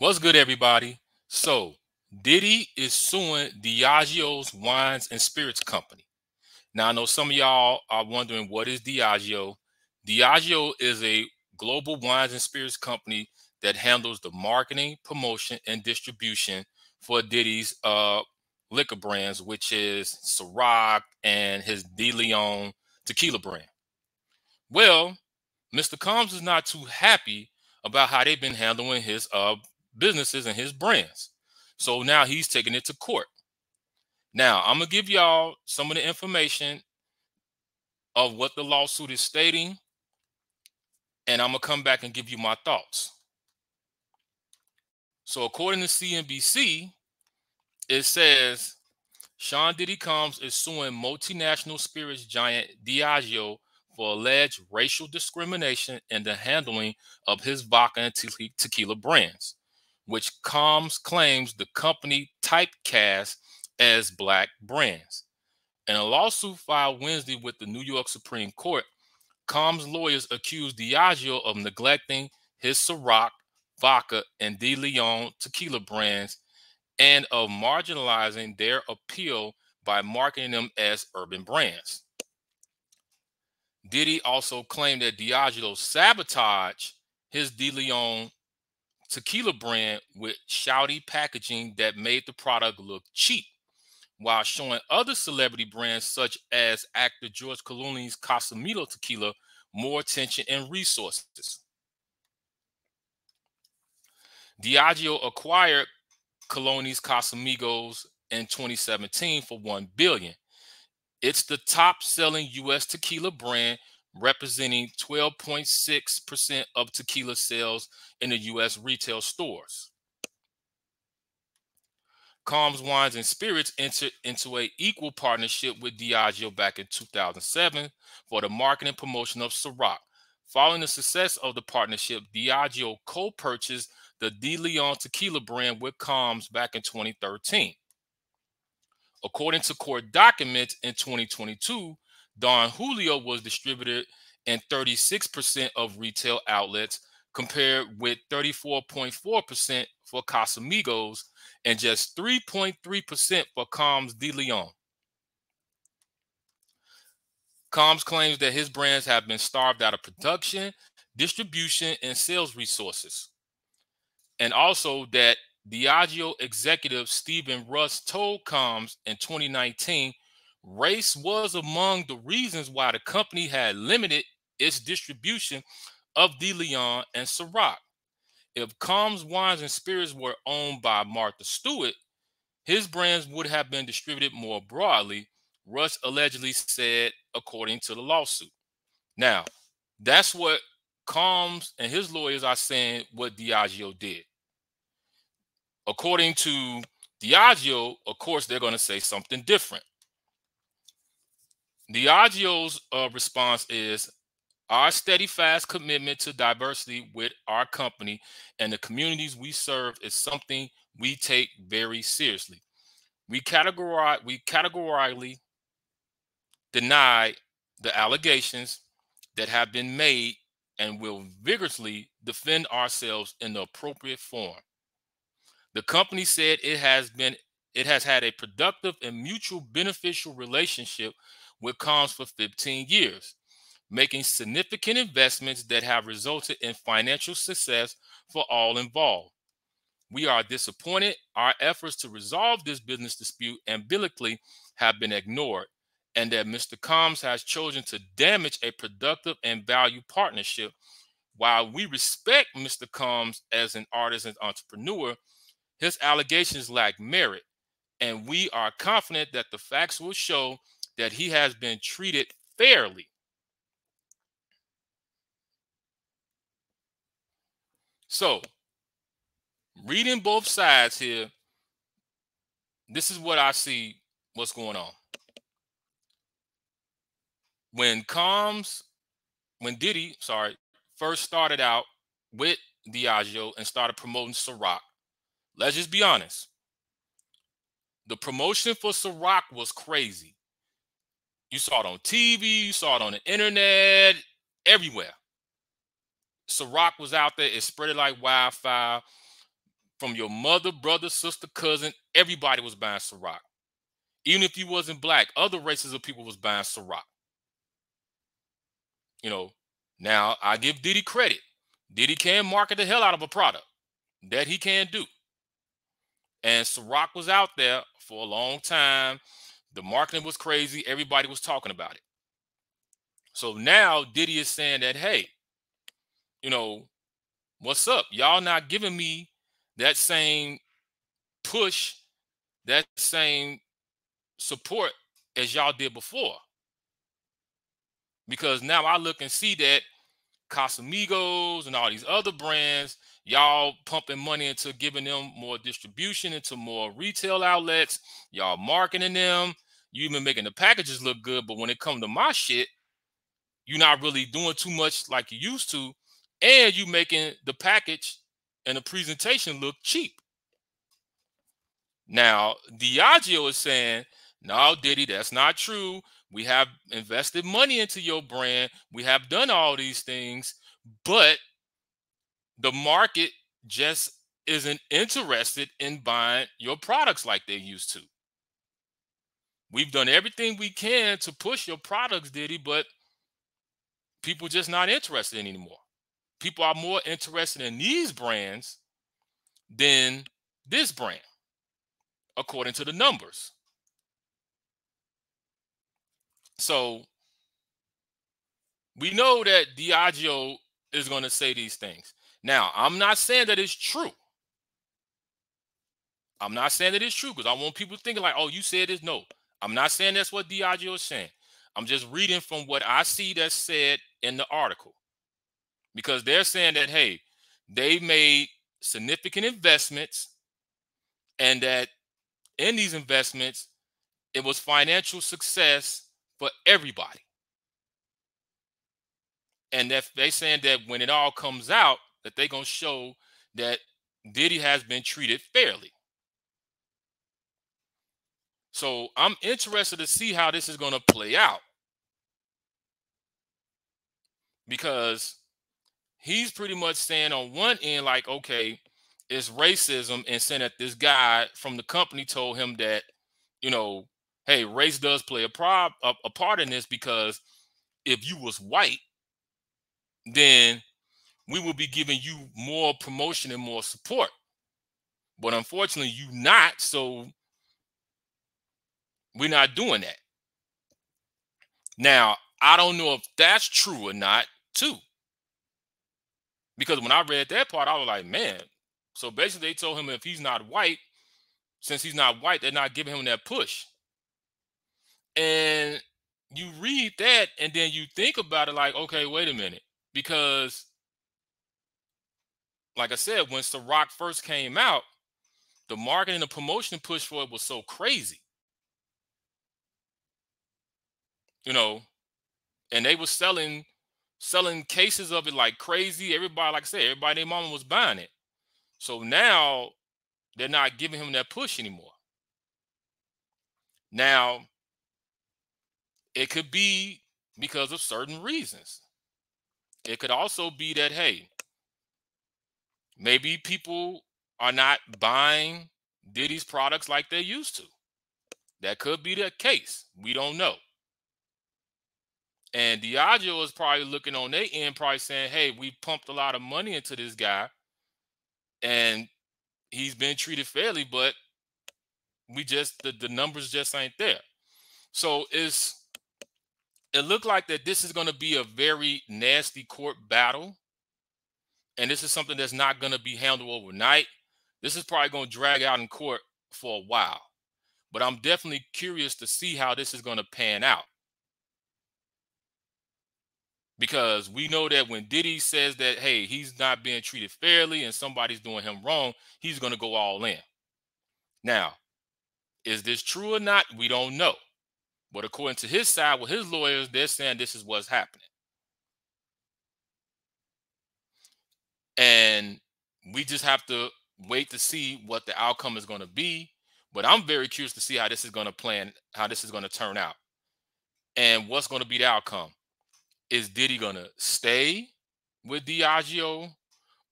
What's good, everybody? So, Diddy is suing Diageo's Wines and Spirits Company. Now, I know some of y'all are wondering what is Diageo. Diageo is a global wines and spirits company that handles the marketing, promotion, and distribution for Diddy's uh, liquor brands, which is Ciroc and his De Leon tequila brand. Well, Mr. Combs is not too happy about how they've been handling his uh, businesses and his brands. So now he's taking it to court. Now, I'm going to give y'all some of the information of what the lawsuit is stating, and I'm going to come back and give you my thoughts. So, according to CNBC, it says Sean Diddy Combs is suing multinational spirits giant Diageo for alleged racial discrimination in the handling of his vodka and tequila brands which Combs claims the company typecast as black brands. In a lawsuit filed Wednesday with the New York Supreme Court, Combs lawyers accused Diageo of neglecting his Ciroc, vodka, and De Leon tequila brands and of marginalizing their appeal by marketing them as urban brands. Diddy also claimed that Diageo sabotaged his De Leon tequila brand with shouty packaging that made the product look cheap, while showing other celebrity brands such as actor George Clooney's Casamigos tequila more attention and resources. Diageo acquired Clooney's Casamigos in 2017 for 1 billion. It's the top selling US tequila brand representing 12.6% of tequila sales in the U.S. retail stores. Combs Wines and Spirits entered into a equal partnership with Diageo back in 2007 for the marketing promotion of Ciroc. Following the success of the partnership, Diageo co-purchased the De Leon tequila brand with Combs back in 2013. According to court documents in 2022, Don Julio was distributed in 36% of retail outlets, compared with 34.4% for Casamigos and just 3.3% for Combs de Leon. Combs claims that his brands have been starved out of production, distribution, and sales resources. And also that Diageo executive Stephen Rust told Combs in 2019 race was among the reasons why the company had limited its distribution of De Leon and Ciroc. If Combs Wines and Spirits were owned by Martha Stewart, his brands would have been distributed more broadly, Rust allegedly said, according to the lawsuit. Now, that's what Combs and his lawyers are saying what Diageo did. According to Diageo, of course, they're going to say something different. Diageo's uh, response is our steady, fast commitment to diversity with our company and the communities we serve is something we take very seriously. We categorize we categorically deny the allegations that have been made and will vigorously defend ourselves in the appropriate form. The company said it has been it has had a productive and mutual beneficial relationship with Combs for 15 years, making significant investments that have resulted in financial success for all involved. We are disappointed our efforts to resolve this business dispute umbilically have been ignored, and that Mr. Combs has chosen to damage a productive and valued partnership. While we respect Mr. Combs as an artist and entrepreneur, his allegations lack merit, and we are confident that the facts will show that he has been treated fairly. So, reading both sides here, this is what I see what's going on. When Combs, when Diddy, sorry, first started out with Diageo and started promoting Ciroc, let's just be honest. The promotion for Ciroc was crazy. You saw it on TV, you saw it on the internet, everywhere. Ciroc was out there, it spread it like wildfire. from your mother, brother, sister, cousin, everybody was buying Ciroc. Even if you wasn't black, other races of people was buying Ciroc. You know, now I give Diddy credit. Diddy can market the hell out of a product that he can do. And Ciroc was out there for a long time. The marketing was crazy. Everybody was talking about it. So now Diddy is saying that, hey, you know, what's up? Y'all not giving me that same push, that same support as y'all did before. Because now I look and see that Casamigos and all these other brands, y'all pumping money into giving them more distribution into more retail outlets, y'all marketing them, you even making the packages look good. But when it comes to my shit, you're not really doing too much like you used to, and you making the package and the presentation look cheap. Now, Diageo is saying, no, Diddy, that's not true. We have invested money into your brand. We have done all these things, but the market just isn't interested in buying your products like they used to. We've done everything we can to push your products, Diddy, but people just not interested anymore. People are more interested in these brands than this brand, according to the numbers. So we know that Diageo is going to say these things. Now, I'm not saying that it's true. I'm not saying that it's true because I want people thinking like, oh, you said this. No, I'm not saying that's what Diageo is saying. I'm just reading from what I see that's said in the article because they're saying that, hey, they made significant investments and that in these investments, it was financial success for everybody. And that they saying that when it all comes out, that they're gonna show that Diddy has been treated fairly. So I'm interested to see how this is gonna play out. Because he's pretty much saying on one end, like, okay, it's racism, and saying that this guy from the company told him that, you know, hey, race does play a prob a, a part in this because if you was white, then we will be giving you more promotion and more support. But unfortunately, you not. So we're not doing that. Now, I don't know if that's true or not, too. Because when I read that part, I was like, man. So basically, they told him if he's not white, since he's not white, they're not giving him that push. And you read that and then you think about it like, okay, wait a minute. Because, like I said, when rock first came out, the marketing and the promotion push for it was so crazy. You know, and they were selling selling cases of it like crazy. Everybody, like I said, everybody, their mama was buying it. So now they're not giving him that push anymore. Now, it could be because of certain reasons. It could also be that, hey, maybe people are not buying Diddy's products like they used to. That could be the case. We don't know. And Diageo is probably looking on their end, probably saying, hey, we pumped a lot of money into this guy and he's been treated fairly, but we just, the, the numbers just ain't there. So it's, it looked like that this is going to be a very nasty court battle. And this is something that's not going to be handled overnight. This is probably going to drag out in court for a while. But I'm definitely curious to see how this is going to pan out. Because we know that when Diddy says that, hey, he's not being treated fairly and somebody's doing him wrong, he's going to go all in. Now, is this true or not? We don't know. But according to his side, with his lawyers, they're saying this is what's happening. And we just have to wait to see what the outcome is going to be. But I'm very curious to see how this is going to plan, how this is going to turn out, and what's going to be the outcome. Is Diddy going to stay with Diageo,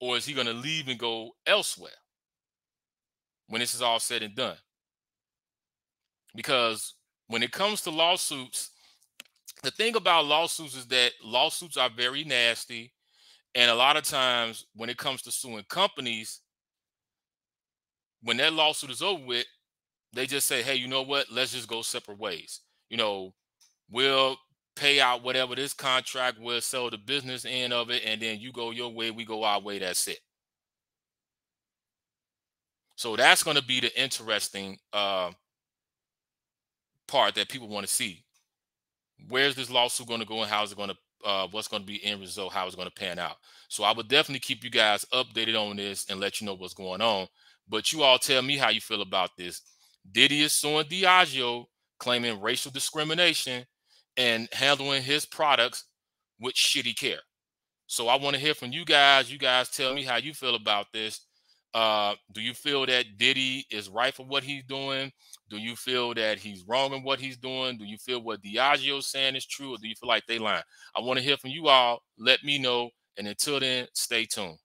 or is he going to leave and go elsewhere? when this is all said and done. Because when it comes to lawsuits, the thing about lawsuits is that lawsuits are very nasty. And a lot of times when it comes to suing companies, when that lawsuit is over with, they just say, hey, you know what? Let's just go separate ways. You know, we'll pay out whatever this contract will sell the business end of it, and then you go your way, we go our way. That's it. So that's going to be the interesting uh, part that people want to see. Where's this lawsuit going to go, and how is it going to? Uh, what's going to be end result? How it's going to pan out? So I would definitely keep you guys updated on this and let you know what's going on. But you all tell me how you feel about this. Diddy is suing Diageo, claiming racial discrimination and handling his products with shitty care. So I want to hear from you guys. You guys tell me how you feel about this. Uh, do you feel that Diddy is right for what he's doing? Do you feel that he's wrong in what he's doing? Do you feel what Diageo's saying is true, or do you feel like they lying? I want to hear from you all. Let me know. And until then, stay tuned.